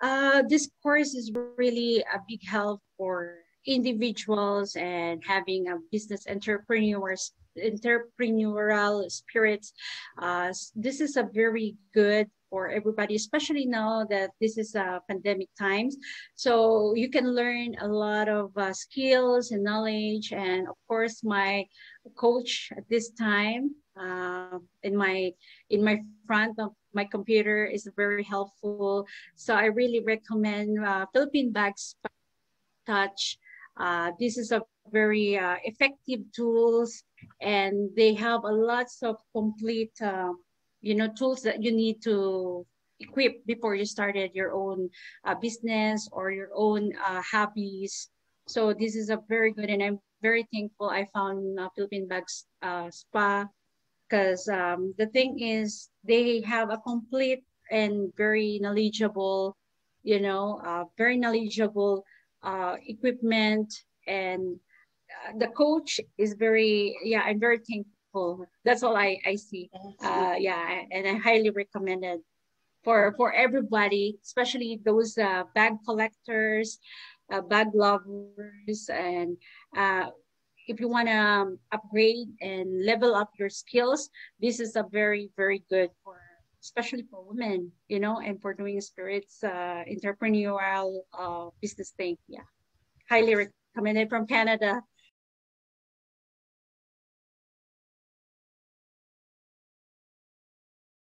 Uh, this course is really a big help for individuals and having a business entrepreneurs entrepreneurial spirits. Uh, this is a very good for everybody, especially now that this is a pandemic times. So you can learn a lot of uh, skills and knowledge. And of course, my coach at this time uh, in my in my front of my computer is very helpful. So I really recommend uh, Philippine Bags Touch. Uh, this is a very uh, effective tools and they have a lots of complete uh, you know tools that you need to equip before you started your own uh, business or your own uh, hobbies. So this is a very good and i'm very thankful i found uh, philippine bags uh, spa. Because um, the thing is they have a complete and very knowledgeable you know uh, very knowledgeable uh, equipment. And the coach is very yeah i'm very thankful that's all I, I see. Uh, yeah, and I highly recommend it for for everybody, especially those uh, bag collectors, uh, bag lovers, and uh, if you want to um, upgrade and level up your skills, this is a very very good for especially for women, you know, and for doing spirits uh, entrepreneurial uh, business thing. Yeah, highly recommended from Canada.